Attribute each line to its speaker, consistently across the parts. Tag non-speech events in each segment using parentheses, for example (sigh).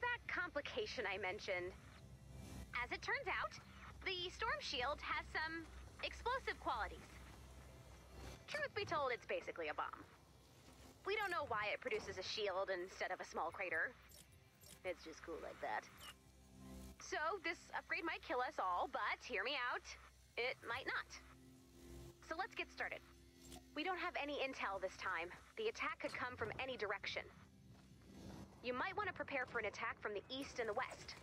Speaker 1: that complication I mentioned. As it turns out, the Storm Shield has some explosive qualities. Truth be told, it's basically a bomb. We don't know why it produces a shield instead of a small crater. It's just cool like that. So, this upgrade might kill us all, but hear me out. It might not. So let's get started. We don't have any intel this time. The attack could come from any direction. You might want to prepare for an attack from the east and the west.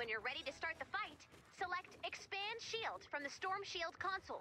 Speaker 1: When you're ready to start the fight, select Expand Shield from the Storm Shield console.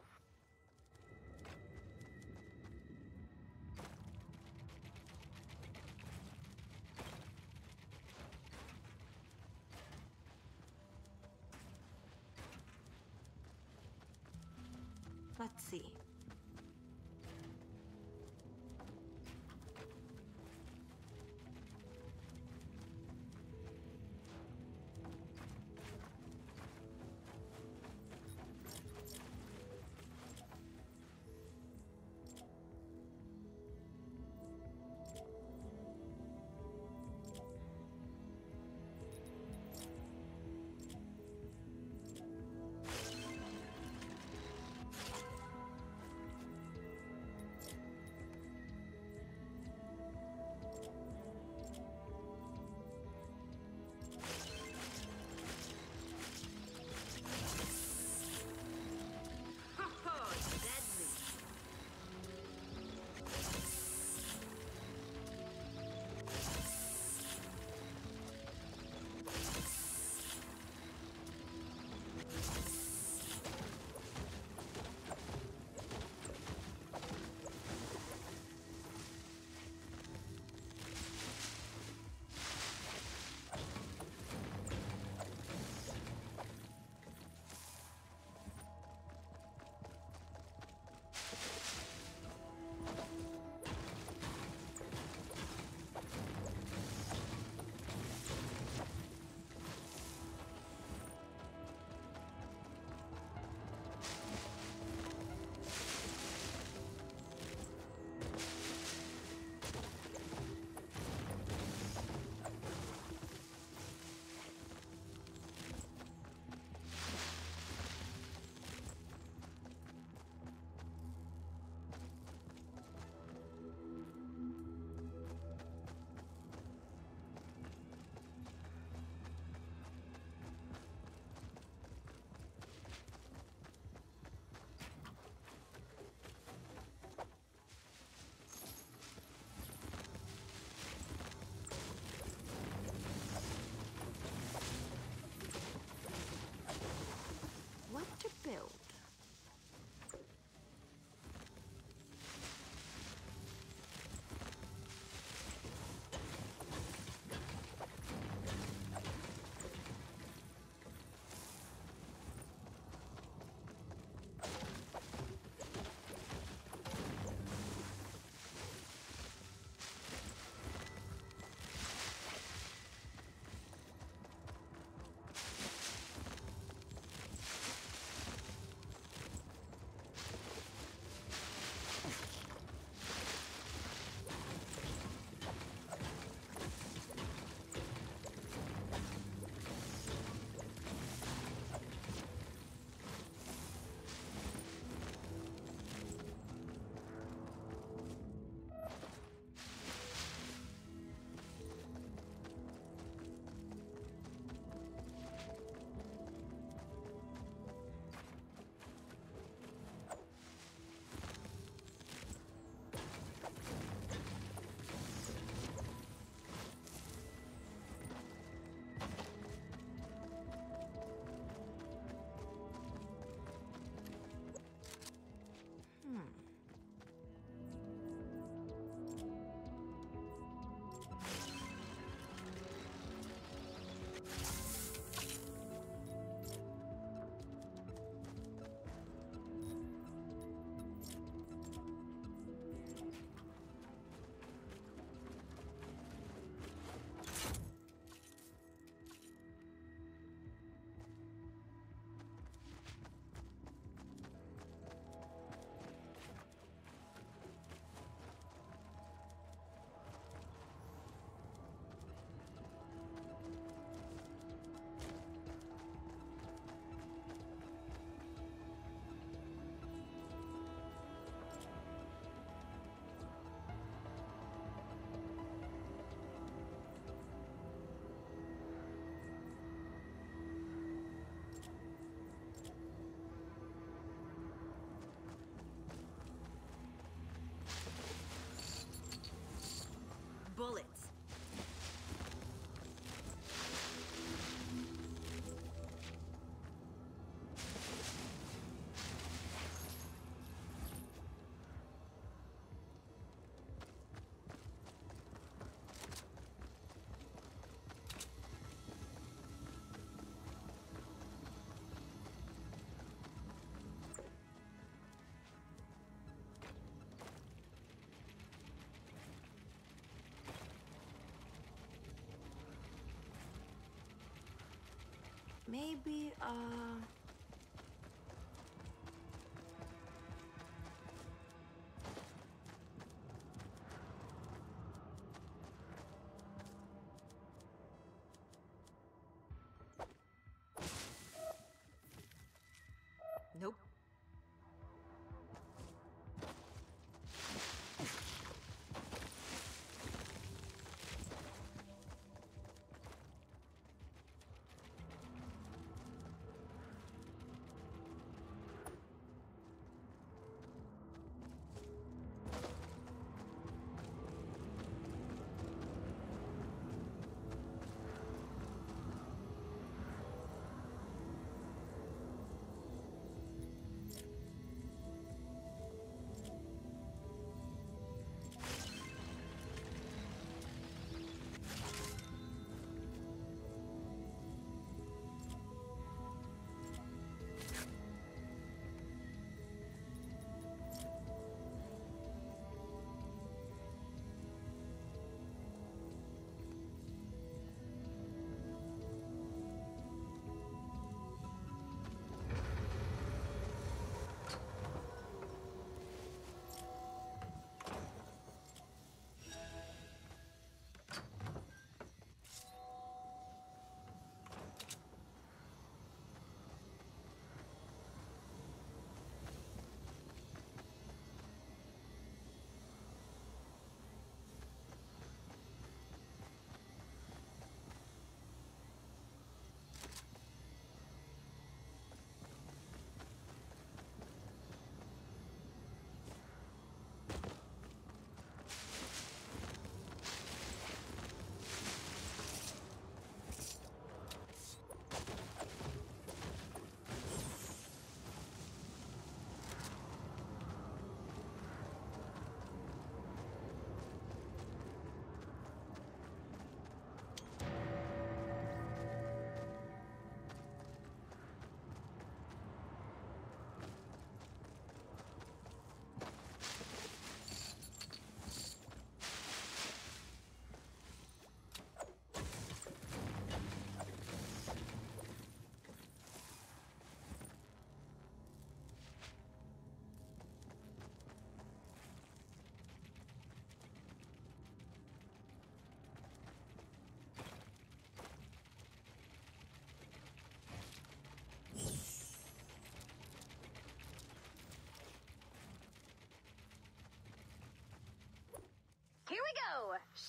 Speaker 2: Maybe, uh.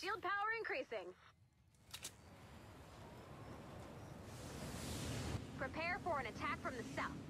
Speaker 1: Shield power increasing. Prepare for an attack from the south.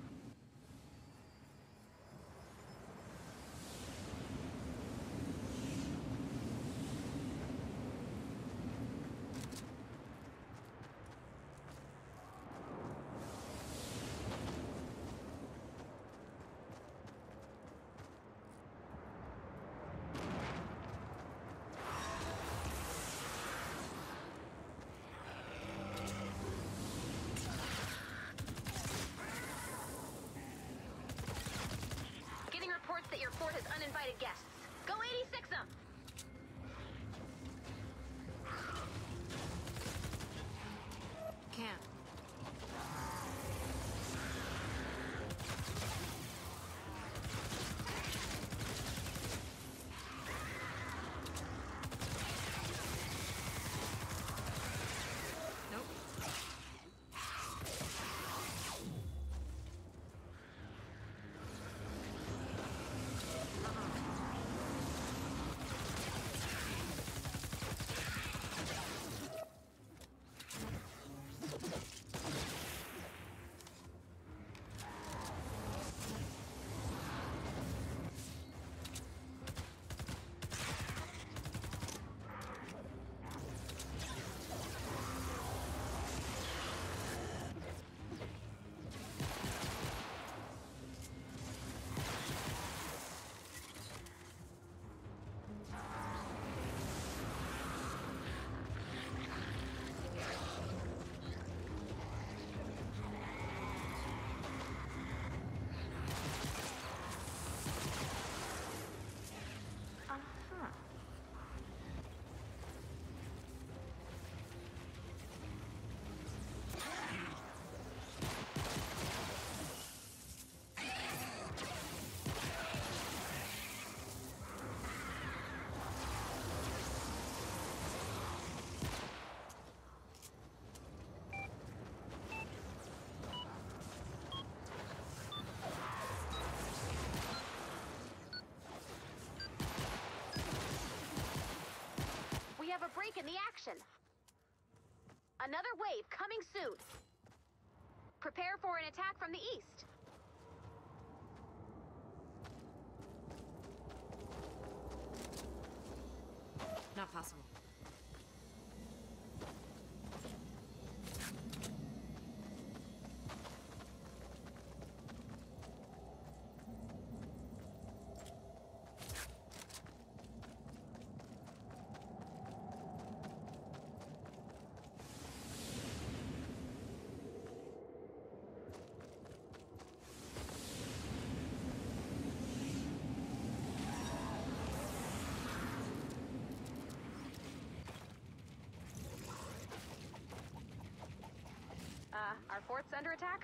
Speaker 1: Action. Another wave coming soon. Prepare for an attack from the east.
Speaker 2: Not possible.
Speaker 1: Uh, our fort's under attack?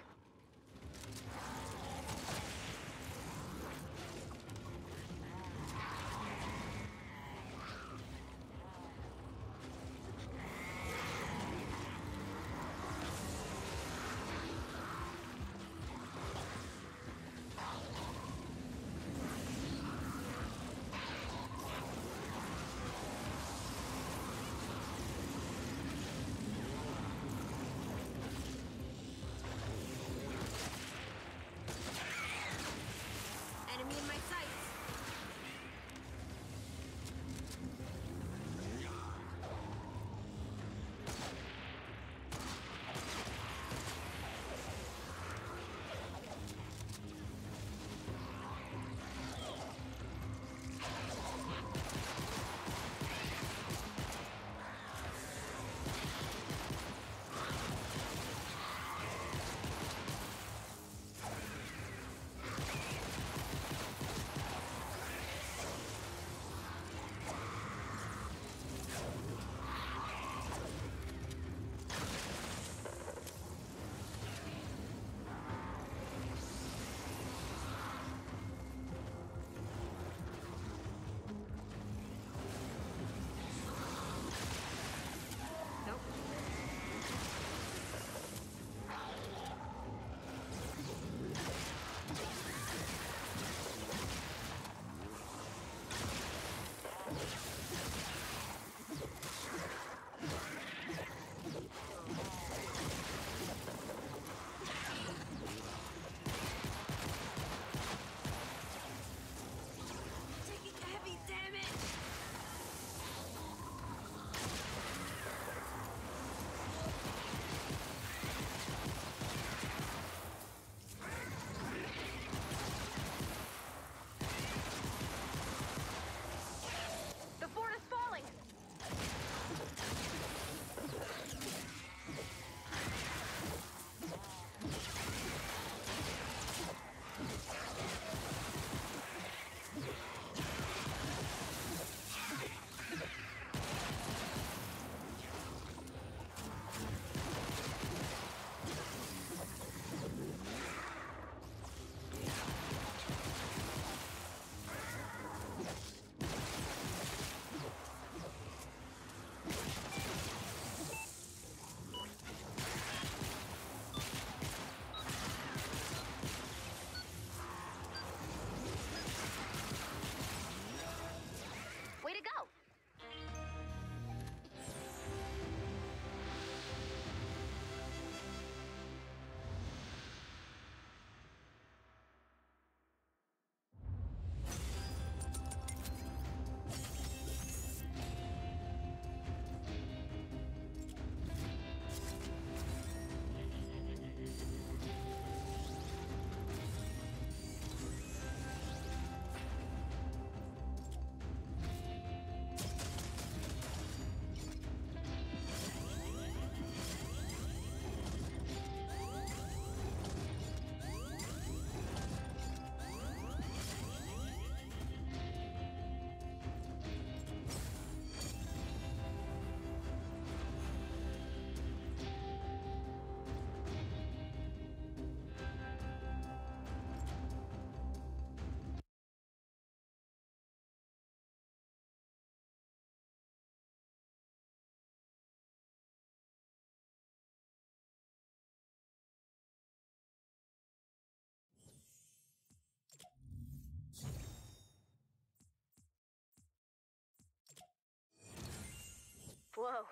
Speaker 1: Whoa.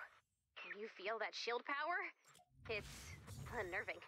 Speaker 1: Can you feel that shield power? It's unnerving.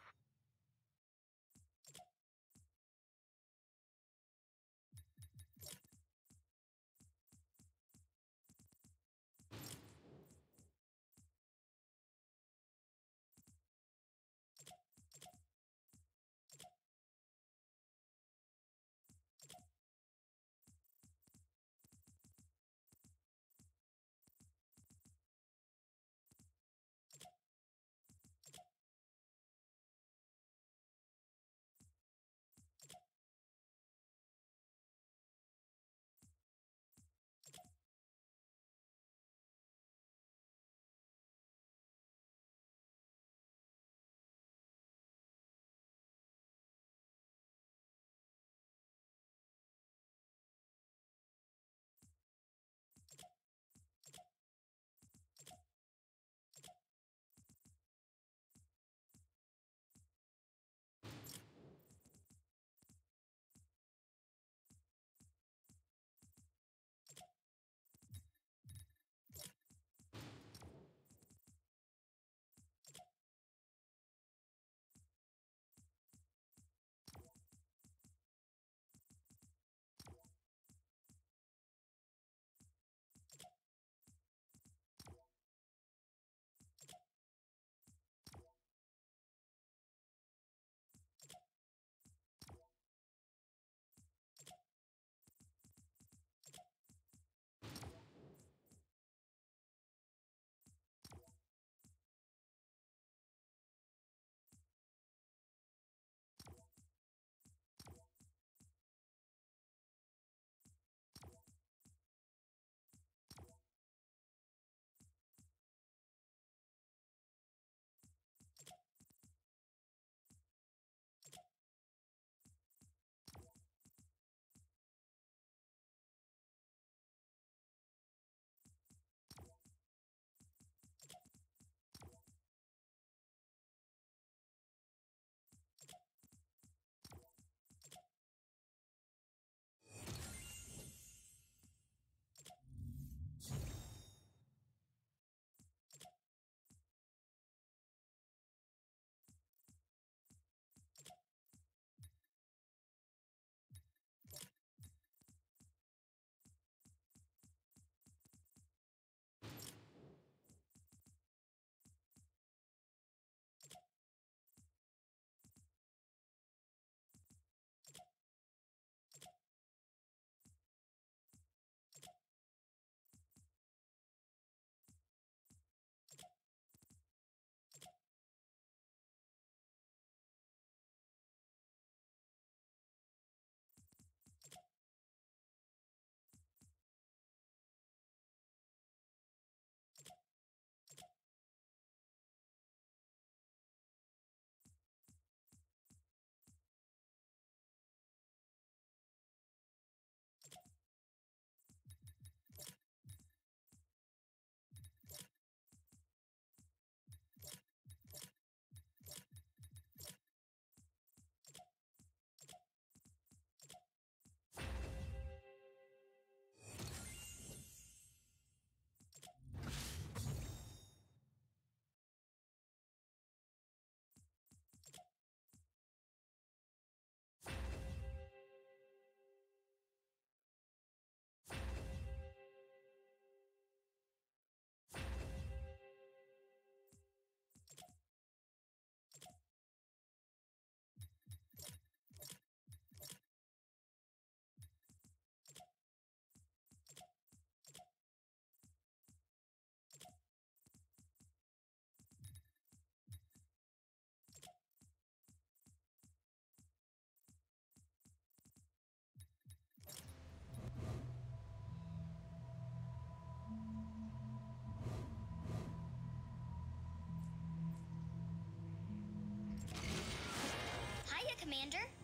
Speaker 3: Commander?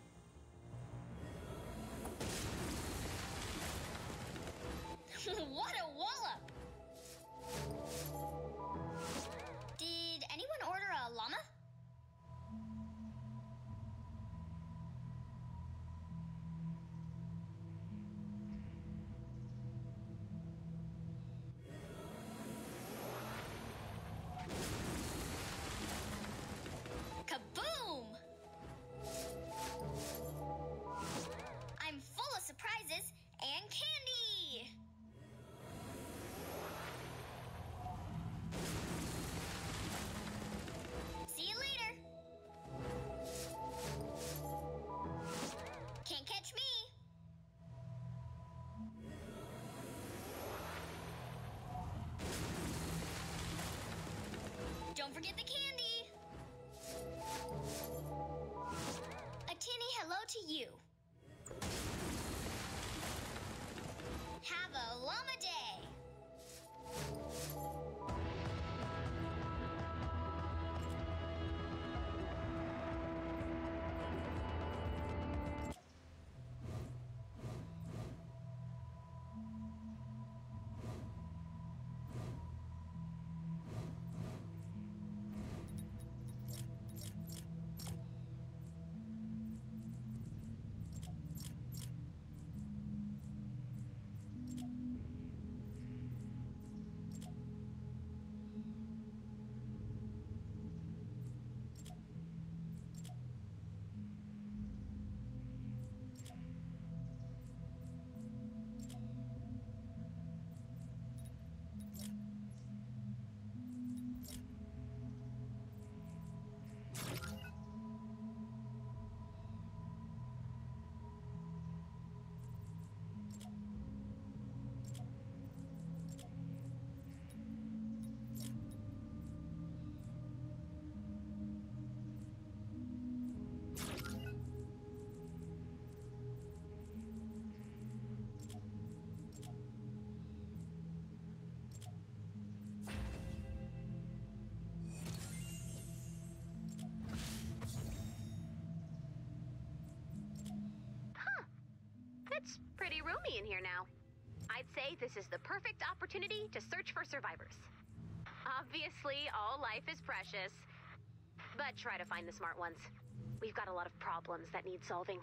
Speaker 3: Don't forget the
Speaker 1: key! In here now. I'd say this is the perfect opportunity to search for survivors. Obviously, all life is precious, but try to find the smart ones. We've got a lot of problems that need solving.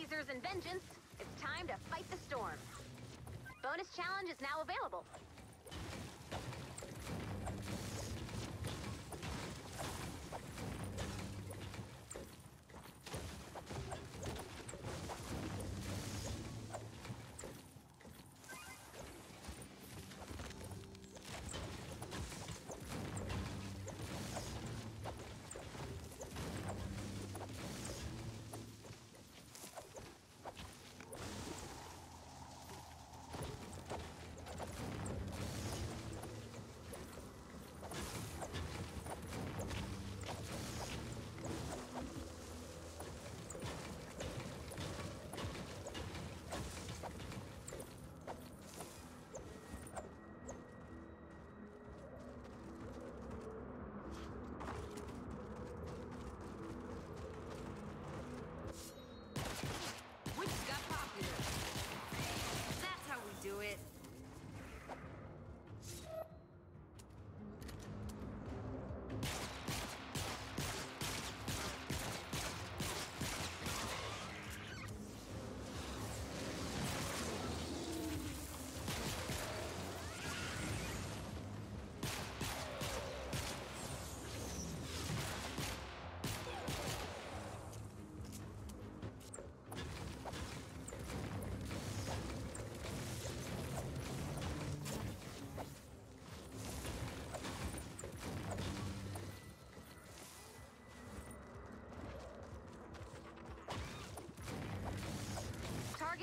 Speaker 1: Lasers and vengeance. It's time to fight the storm. Bonus challenge is now available.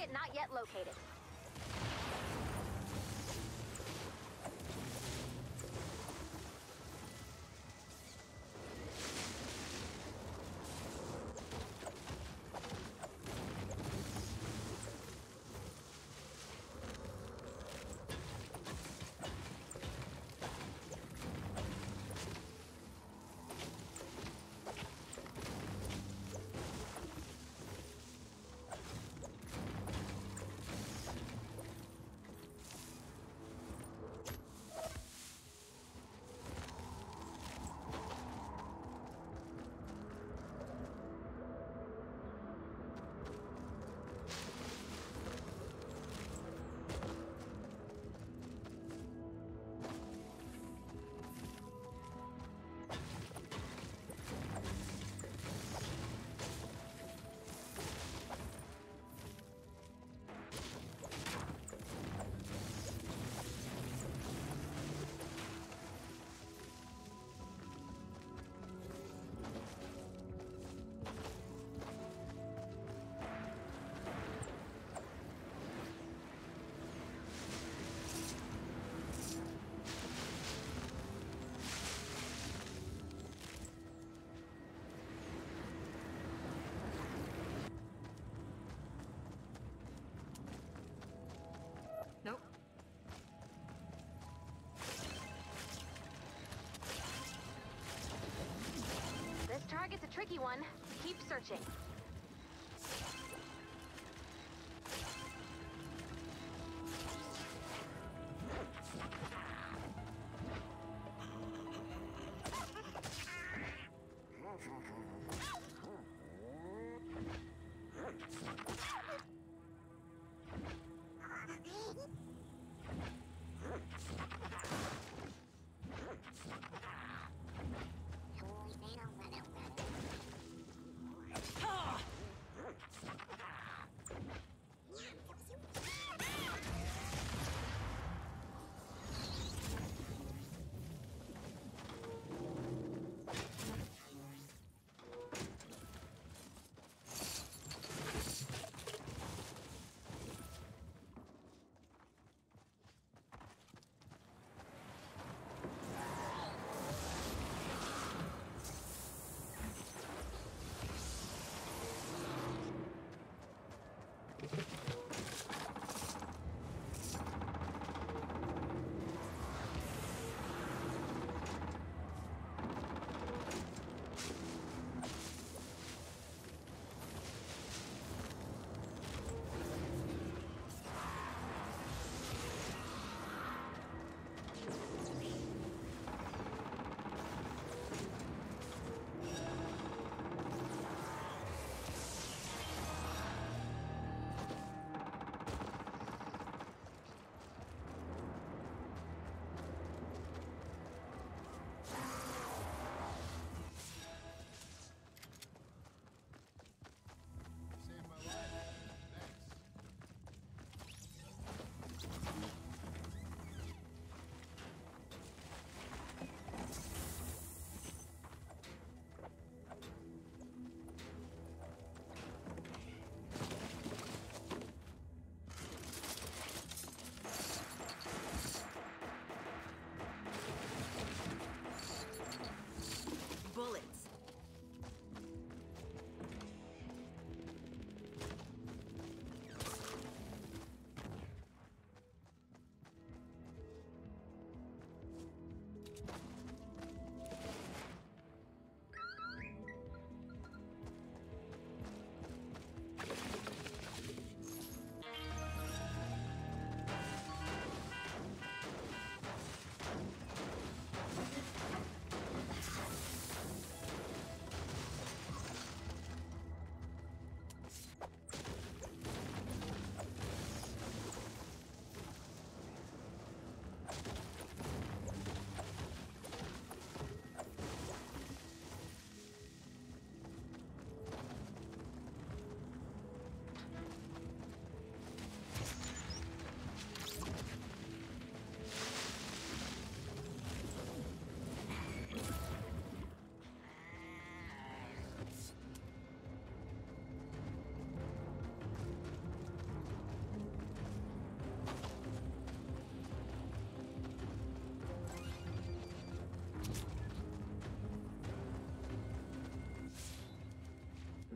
Speaker 1: Target not yet located. Tricky one. Keep searching.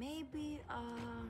Speaker 2: maybe uh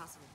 Speaker 2: 봤습니다.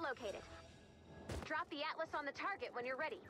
Speaker 1: Located. Drop the Atlas on the target when you're ready.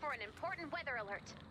Speaker 1: For an important weather alert.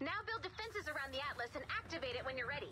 Speaker 1: Now build defenses around the Atlas and activate it when you're ready.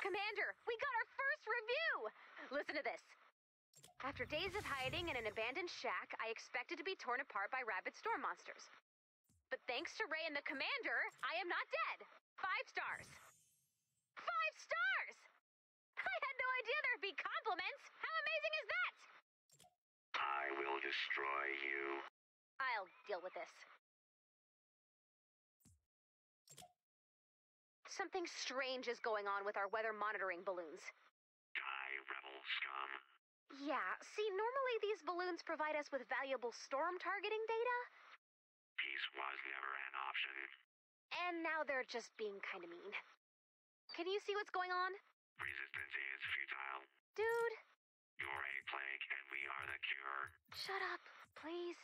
Speaker 1: Commander, we got our first review! Listen to this. After days of hiding in an abandoned shack, I expected to be torn apart by rabid storm monsters. But thanks to Ray and the Commander, I am not dead. Five stars. Five stars! (laughs) I had no idea there'd be compliments. How amazing is that?
Speaker 4: I will destroy you.
Speaker 1: I'll deal with this. Something strange is going on with our weather monitoring balloons.
Speaker 4: Die, rebel scum.
Speaker 1: Yeah, see, normally these balloons provide us with valuable storm targeting data,
Speaker 4: Peace was never an option.
Speaker 1: and now they're just being kind of mean. Can you see what's going on?
Speaker 4: Resistance is futile.
Speaker 1: Dude,
Speaker 4: You're a plague, and we are the cure.
Speaker 1: shut up, please.